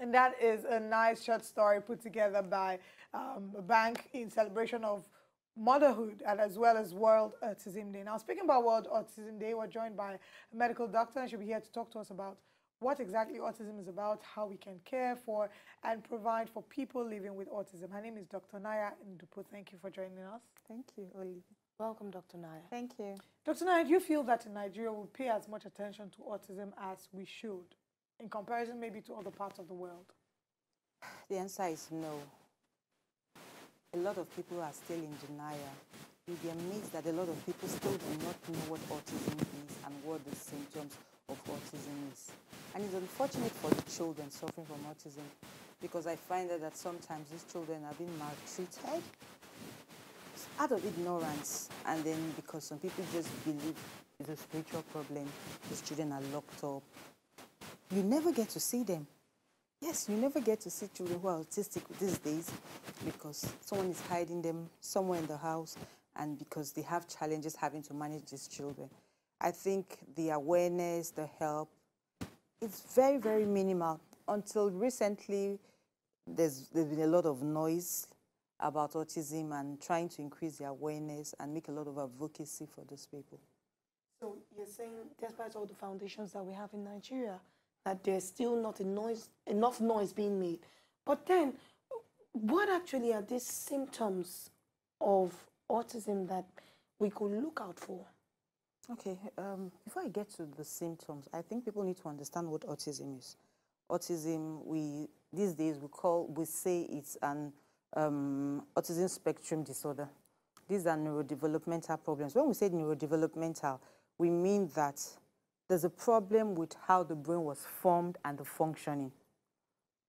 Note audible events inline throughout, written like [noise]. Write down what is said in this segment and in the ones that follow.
And that is a nice short story put together by um, a bank in celebration of motherhood and as well as World Autism Day. Now, speaking about World Autism Day, we're joined by a medical doctor and she'll be here to talk to us about what exactly autism is about, how we can care for and provide for people living with autism. Her name is Dr. Naya Ndupu. Thank you for joining us. Thank you, Oli. Welcome, Dr. Naya. Thank you. Dr. Naya, do you feel that in Nigeria we pay as much attention to autism as we should in comparison maybe to other parts of the world? The answer is no. A lot of people are still in denial. You'd be amazed that a lot of people still do not know what autism is and what the symptoms of autism is. And it's unfortunate for the children suffering from autism because I find that, that sometimes these children are being maltreated out of ignorance and then because some people just believe it's a spiritual problem, these children are locked up. You never get to see them. Yes, you never get to see children who are autistic these days because someone is hiding them somewhere in the house and because they have challenges having to manage these children. I think the awareness, the help, it's very, very minimal. Until recently, there's, there's been a lot of noise about autism and trying to increase the awareness and make a lot of advocacy for those people. So you're saying, despite all the foundations that we have in Nigeria, that there's still not noise, enough noise being made. But then, what actually are these symptoms of autism that we could look out for? Okay, um, before I get to the symptoms, I think people need to understand what autism is. Autism, we these days we call, we say it's an um, autism spectrum disorder. These are neurodevelopmental problems. When we say neurodevelopmental, we mean that there's a problem with how the brain was formed and the functioning.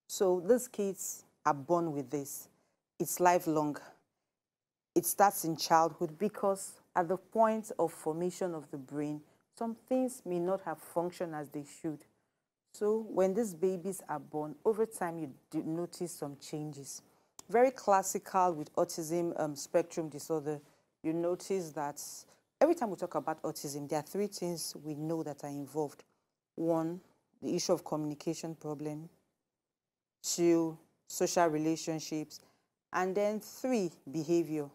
So these kids are born with this. It's lifelong. It starts in childhood because at the point of formation of the brain, some things may not have functioned as they should. So when these babies are born, over time you do notice some changes. Very classical with autism um, spectrum disorder, you notice that every time we talk about autism, there are three things we know that are involved. One, the issue of communication problem. Two, social relationships. And then three, behavior.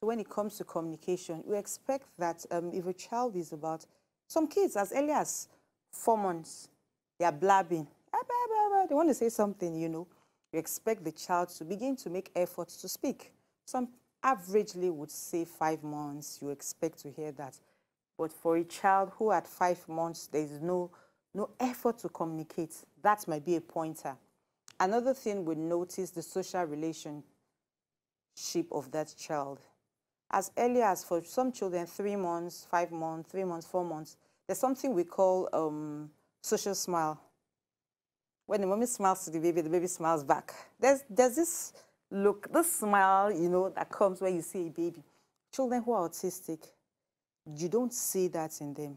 So when it comes to communication, we expect that um, if a child is about, some kids as early as four months, they are blabbing. They want to say something, you know. You expect the child to begin to make efforts to speak. Some averagely would say five months, you expect to hear that. But for a child who at five months, there is no, no effort to communicate, that might be a pointer. Another thing we notice the social relationship of that child as early as for some children, three months, five months, three months, four months, there's something we call um, social smile. When the mommy smiles to the baby, the baby smiles back. There's, there's this look, this smile, you know, that comes when you see a baby. Children who are autistic, you don't see that in them.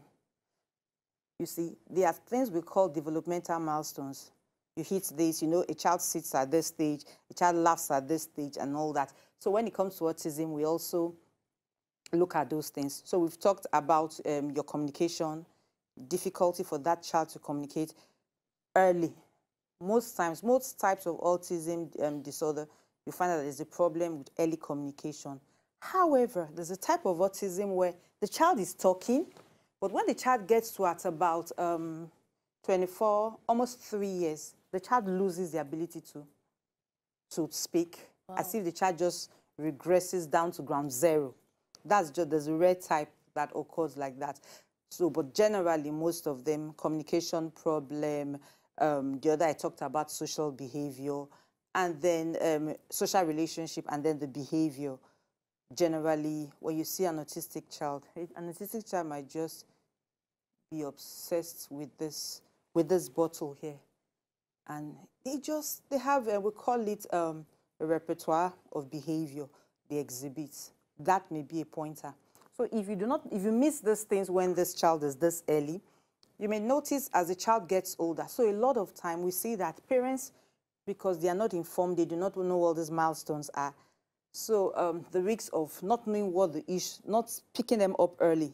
You see, there are things we call developmental milestones. You hit this, you know, a child sits at this stage, a child laughs at this stage and all that. So when it comes to autism, we also look at those things. So we've talked about um, your communication, difficulty for that child to communicate early. Most times, most types of autism um, disorder, you find that there's a problem with early communication. However, there's a type of autism where the child is talking, but when the child gets to at about um, 24, almost three years, the child loses the ability to, to speak, wow. as if the child just regresses down to ground zero. That's just, there's a rare type that occurs like that. So, but generally, most of them, communication problem, um, the other I talked about social behavior, and then um, social relationship, and then the behavior. Generally, when you see an autistic child, an autistic child might just be obsessed with this, with this bottle here. And they just, they have, uh, we call it um, a repertoire of behavior they exhibit that may be a pointer. So if you do not, if you miss these things when this child is this early, you may notice as the child gets older. So a lot of time we see that parents, because they are not informed, they do not know what these milestones are. So um, the risks of not knowing what the issue, not picking them up early,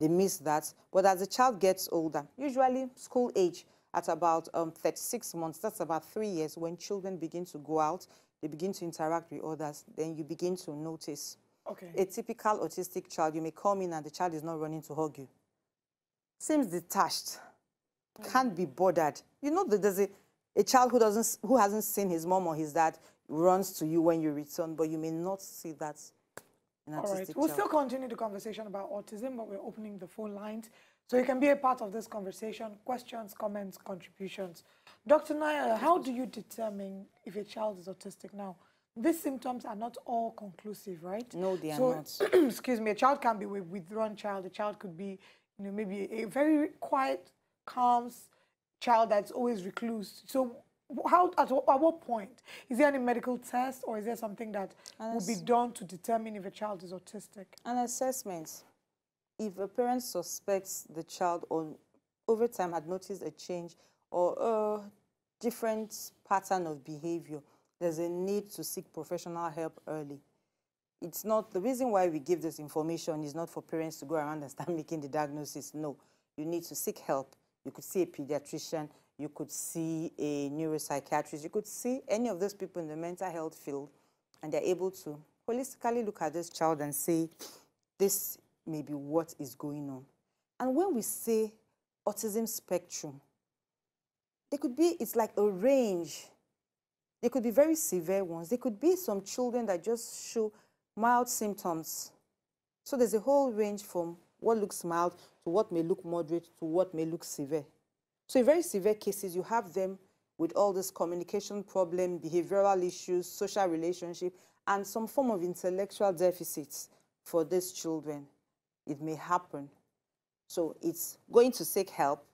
they miss that. But as the child gets older, usually school age, At about um, 36 months, that's about three years, when children begin to go out, they begin to interact with others, then you begin to notice. Okay. A typical autistic child, you may come in and the child is not running to hug you. Seems detached, can't be bothered. You know that there's a, a child who doesn't who hasn't seen his mom or his dad runs to you when you return, but you may not see that in All right. We'll child. still continue the conversation about autism, but we're opening the phone lines. So you can be a part of this conversation. Questions, comments, contributions. Dr. Naya, how do you determine if a child is autistic now? These symptoms are not all conclusive, right? No, they are so, not. [clears throat] excuse me, a child can be a withdrawn child. A child could be, you know, maybe a very quiet, calm child that's always recluse. So how, at, what- at what point? Is there any medical test or is there something that will be done to determine if a child is autistic? An assessment. If a parent suspects the child or over time had noticed a change or a different pattern of behavior, there's a need to seek professional help early. It's not the reason why we give this information is not for parents to go around and start [laughs] making the diagnosis. No, you need to seek help. You could see a pediatrician, you could see a neuropsychiatrist, you could see any of those people in the mental health field, and they're able to holistically look at this child and say, this may be what is going on. And when we say autism spectrum, they could be, it's like a range. They could be very severe ones. There could be some children that just show mild symptoms. So there's a whole range from what looks mild to what may look moderate to what may look severe. So in very severe cases, you have them with all this communication problem, behavioral issues, social relationship, and some form of intellectual deficits for these children. It may happen. So it's going to seek help,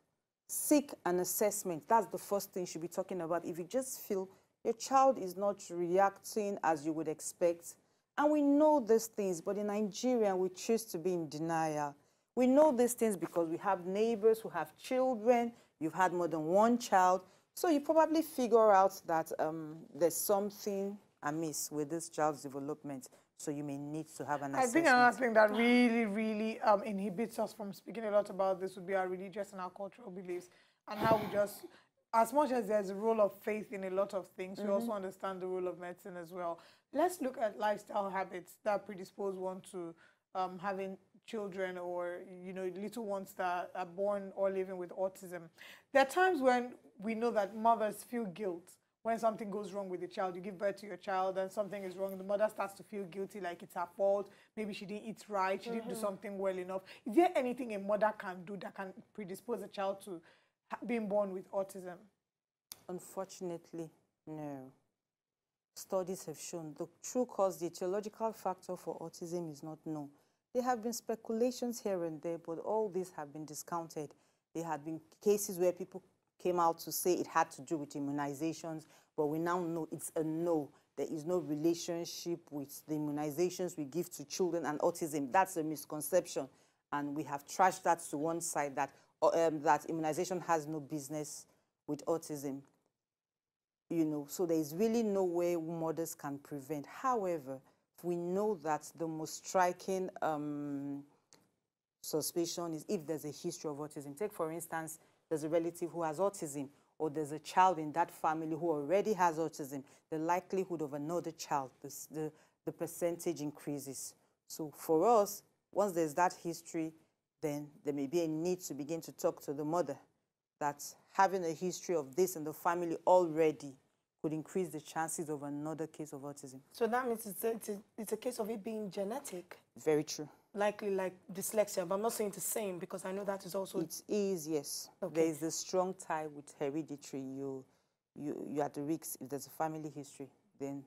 seek an assessment. That's the first thing you should be talking about. If you just feel your child is not reacting as you would expect, and we know these things, but in Nigeria, we choose to be in denial. We know these things because we have neighbors who have children, you've had more than one child, so you probably figure out that um, there's something amiss with this child's development, so you may need to have an I assessment. think another thing that really, really um, inhibits us from speaking a lot about this would be our religious and our cultural beliefs and how we just, as much as there's a role of faith in a lot of things, we also understand the role of medicine as well. Let's look at lifestyle habits that predispose one to um, having children or you know little ones that are born or living with autism. There are times when we know that mothers feel guilt when something goes wrong with the child, you give birth to your child and something is wrong, the mother starts to feel guilty, like it's her fault. Maybe she didn't eat right, she didn't do something well enough. Is there anything a mother can do that can predispose a child to being born with autism? Unfortunately, no. Studies have shown the true cause, the etiological factor for autism is not known. There have been speculations here and there, but all these have been discounted. There have been cases where people came out to say it had to do with immunizations, but we now know it's a no. There is no relationship with the immunizations we give to children and autism. That's a misconception. And we have trashed that to one side that, um, that immunization has no business with autism you know, so there is really no way mothers can prevent. However, we know that the most striking um, suspicion is if there's a history of autism. Take, for instance, there's a relative who has autism, or there's a child in that family who already has autism, the likelihood of another child, the, the, the percentage increases. So for us, once there's that history, then there may be a need to begin to talk to the mother that having a history of this in the family already could increase the chances of another case of autism. So that means it's a, it's, a, it's a case of it being genetic, Very true. likely like dyslexia. But I'm not saying the same because I know that is also. It is, yes. Okay. There is a strong tie with hereditary. You, you, you are at the risk, if there's a family history, then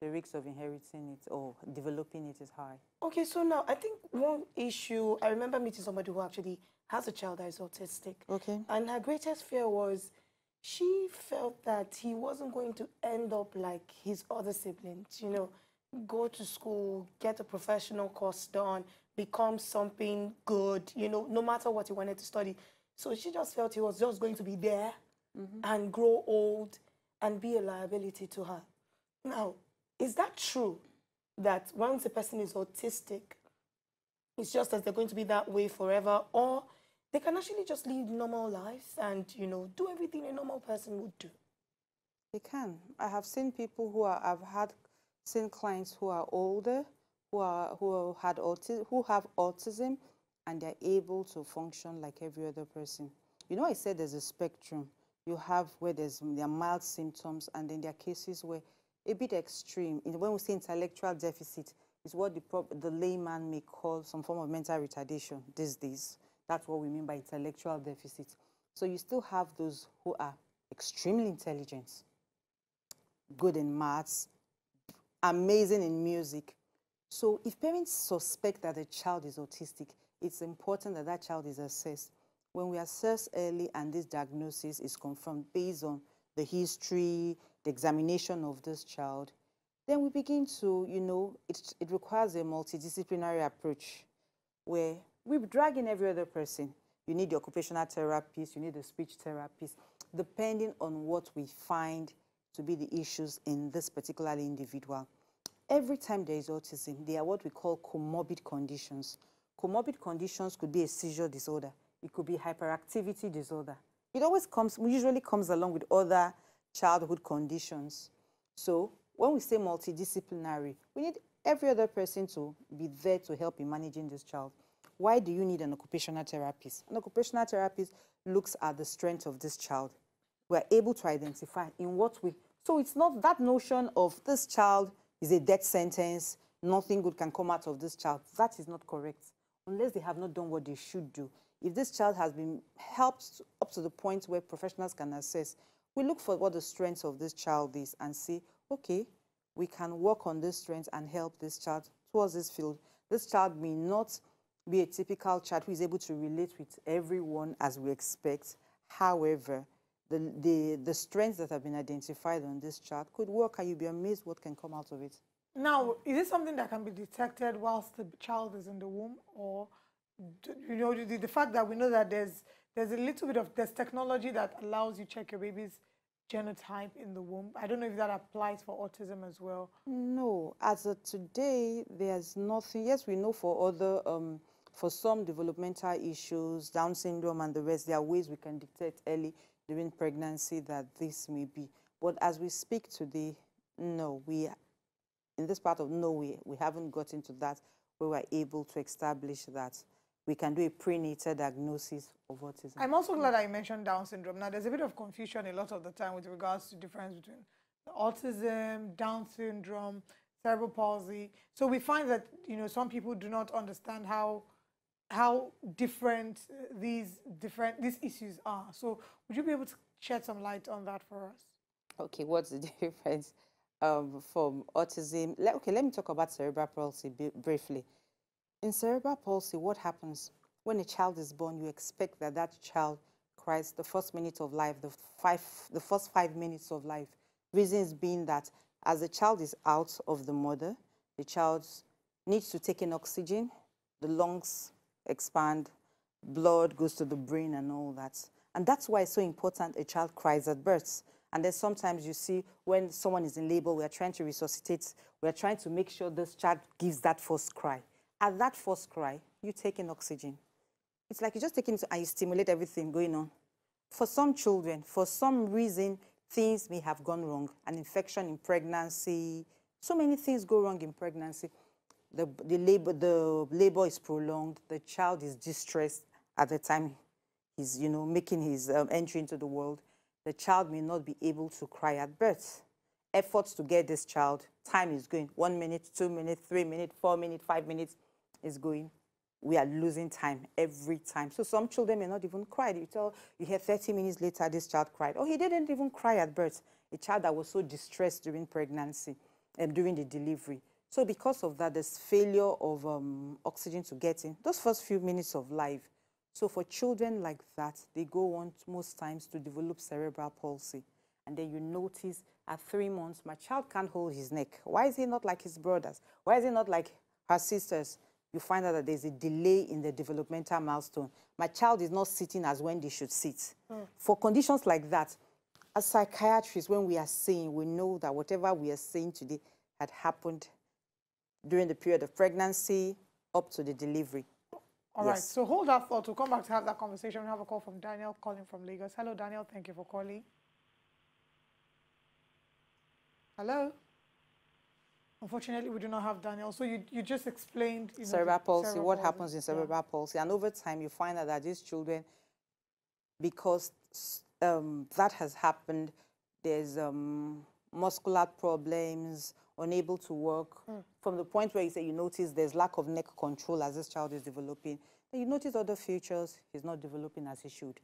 the risk of inheriting it or developing it is high. Okay, so now I think one issue I remember meeting somebody who actually has a child that is autistic. Okay. And her greatest fear was she felt that he wasn't going to end up like his other siblings, you know, go to school, get a professional course done, become something good, you know, no matter what he wanted to study. So she just felt he was just going to be there mm-hmm. and grow old and be a liability to her. Now, is that true that once a person is autistic, it's just that they're going to be that way forever? Or they can actually just lead normal lives and, you know, do everything a normal person would do. They can. I have seen people who are, I've had seen clients who are older, who are who had autism, who have autism, and they're able to function like every other person. You know, I said there's a spectrum. You have where there's there are mild symptoms, and then there are cases where a bit extreme. When we say intellectual deficit, is what the, the layman may call some form of mental retardation these days. That's what we mean by intellectual deficit. So you still have those who are extremely intelligent, good in maths, amazing in music. So if parents suspect that a child is autistic, it's important that that child is assessed. When we assess early and this diagnosis is confirmed based on the history, the examination of this child, then we begin to, you know, it, it requires a multidisciplinary approach where we drag in every other person. You need the occupational therapist, you need the speech therapist, depending on what we find to be the issues in this particular individual. Every time there is autism, they are what we call comorbid conditions. Comorbid conditions could be a seizure disorder. It could be hyperactivity disorder. It always comes, usually comes along with other childhood conditions. So when we say multidisciplinary, we need every other person to be there to help in managing this child. Why do you need an occupational therapist? An occupational therapist looks at the strength of this child. We're able to identify in what way. So it's not that notion of this child is a death sentence, nothing good can come out of this child. That is not correct, unless they have not done what they should do. If this child has been helped up to the point where professionals can assess, we look for what the strength of this child is and see, okay, we can work on this strength and help this child towards this field. This child may not be a typical child who is able to relate with everyone as we expect. However, the, the, the strengths that have been identified on this child could work and you'll be amazed what can come out of it. Now, is this something that can be detected whilst the child is in the womb or, you know, the, the fact that we know that there's, there's a little bit of, there's technology that allows you check your baby's genotype in the womb. I don't know if that applies for autism as well. No, as of today, there's nothing. Yes, we know for other, um, for some developmental issues, Down syndrome and the rest, there are ways we can detect early during pregnancy that this may be. But as we speak today, no, we, in this part of no, we, we haven't gotten to that where we're able to establish that we can do a prenatal diagnosis of autism. I'm also glad I mentioned Down syndrome. Now, there's a bit of confusion a lot of the time with regards to difference between autism, Down syndrome, cerebral palsy. So we find that, you know, some people do not understand how how different these different these issues are. So would you be able to shed some light on that for us? Okay, what's the [laughs] difference um, from autism? okay, let me talk about cerebral palsy briefly. In cerebral palsy, what happens when a child is born? You expect that that child cries the first minute of life, the five, the first five minutes of life. Reasons being that as the child is out of the mother, the child needs to take in oxygen, the lungs expand, blood goes to the brain and all that. And that's why it's so important a child cries at birth. And then sometimes you see when someone is in labor, we are trying to resuscitate, we are trying to make sure this child gives that first cry. At that first cry, you take in oxygen. It's like you're just take in and you stimulate everything going on. For some children, for some reason, things may have gone wrong. An infection in pregnancy, so many things go wrong in pregnancy. The, the, labor, the labor is prolonged. The child is distressed at the time he's, you know, making his um, entry into the world. The child may not be able to cry at birth efforts to get this child, time is going. One minute, two minutes, three minutes, four minutes, five minutes is going, we are losing time every time. So some children may not even cry. You tell, you hear 30 minutes later, this child cried. Oh, he didn't even cry at birth. A child that was so distressed during pregnancy and during the delivery. So because of that, there's failure of um, oxygen to get in. Those first few minutes of life. So for children like that, they go on most times to develop cerebral palsy. And then you notice at three months, my child can't hold his neck. Why is he not like his brothers? Why is he not like her sisters? You find out that there's a delay in the developmental milestone. My child is not sitting as when they should sit. Mm. For conditions like that, as psychiatrists, when we are saying, we know that whatever we are saying today had happened during the period of pregnancy up to the delivery. All right. Yes. So hold that thought. We'll come back to have that conversation. We have a call from Daniel calling from Lagos. Hello, Daniel. Thank you for calling. Hello. Unfortunately, we do not have Daniel. So you, you just explained you know, cerebral palsy, cerebral what palsy. happens in Yeah. cerebral palsy. And over time, you find out that these children, because um, that has happened, there's um, muscular problems, unable to work. From the point where you say you notice there's lack of neck control as this child is developing, then you notice other features he's not developing as he should.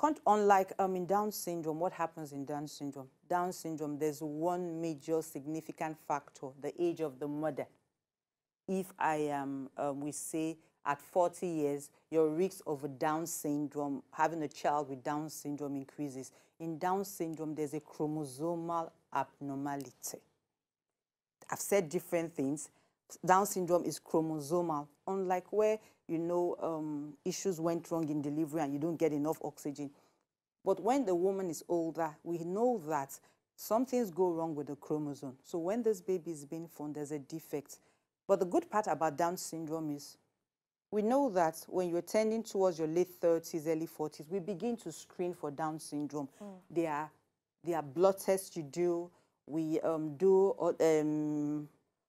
Can't, unlike um, in Down syndrome, what happens in Down syndrome? Down syndrome, there's one major significant factor, the age of the mother if I am, um, we say, at 40 years, your risk of a Down syndrome, having a child with Down syndrome increases. In Down syndrome, there's a chromosomal abnormality. I've said different things. Down syndrome is chromosomal, unlike where, you know, um, issues went wrong in delivery and you don't get enough oxygen. But when the woman is older, we know that some things go wrong with the chromosome. So when this baby is being formed, there's a defect. But the good part about Down syndrome is we know that when you're tending towards your late 30s, early 40s, we begin to screen for Down syndrome. There, are, there are blood tests you do. We um, do uh, um,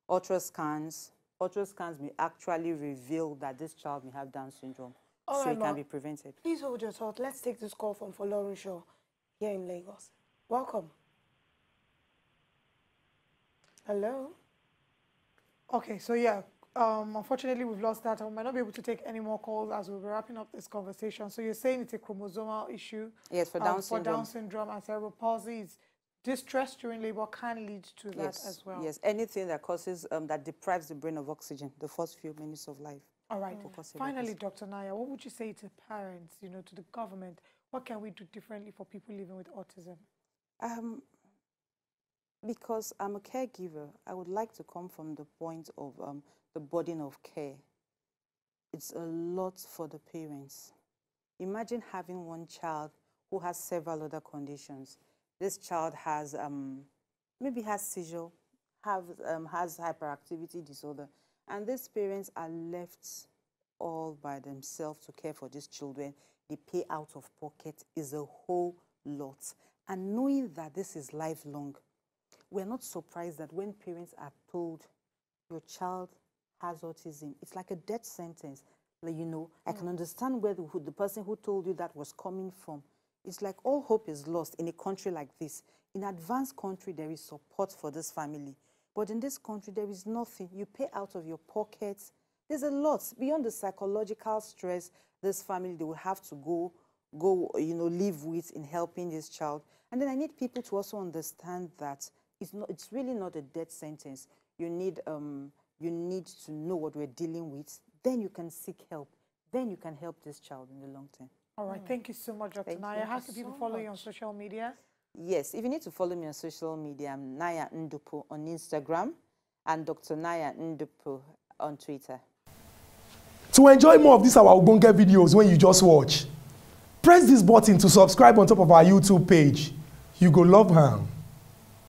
ultrascans. Ultrascans may actually reveal that this child may have Down syndrome. All so right, it can ma. be prevented. Please hold your thought. Let's take this call from Folorin Shaw here in Lagos. Welcome. Hello. Okay, so yeah, um, unfortunately we've lost that. I might not be able to take any more calls as we'll be wrapping up this conversation. So you're saying it's a chromosomal issue Yes, for um, Down for syndrome. Down syndrome and cerebral palsy. Is distress during labor can lead to that yes, as well. Yes, anything that causes, um, that deprives the brain of oxygen the first few minutes of life. All right. cerebral Finally. Dr. Naya, what would you say to parents, you know, to the government? What can we do differently for people living with autism? Um, because I'm a caregiver, I would like to come from the point of um, the burden of care. It's a lot for the parents. Imagine having one child who has several other conditions. This child has um, maybe has seizure, have, um, has hyperactivity disorder, and these parents are left all by themselves to care for these children. The pay out of pocket is a whole lot. And knowing that this is lifelong, we're not surprised that when parents are told your child has autism, it's like a death sentence. Like, you know, I can understand where the, who, the person who told you that was coming from. It's like all hope is lost in a country like this. In advanced country, there is support for this family. But in this country, there is nothing. You pay out of your pockets. There's a lot beyond the psychological stress this family they will have to go, go, you know, live with in helping this child. And then I need people to also understand that it's not. It's really not a death sentence. You need, um, you need to know what we're dealing with. Then you can seek help. Then you can help this child in the long term. All right. Thank you so much, Dr. Thank Naya. How can people follow you on social media? Yes, if you need to follow me on social media, I'm Naya Ndupu on Instagram and Dr. Naya Ndupu on Twitter. To enjoy more of these our Ogbonge videos when you just watch, press this button to subscribe on top of our YouTube page. You go love am.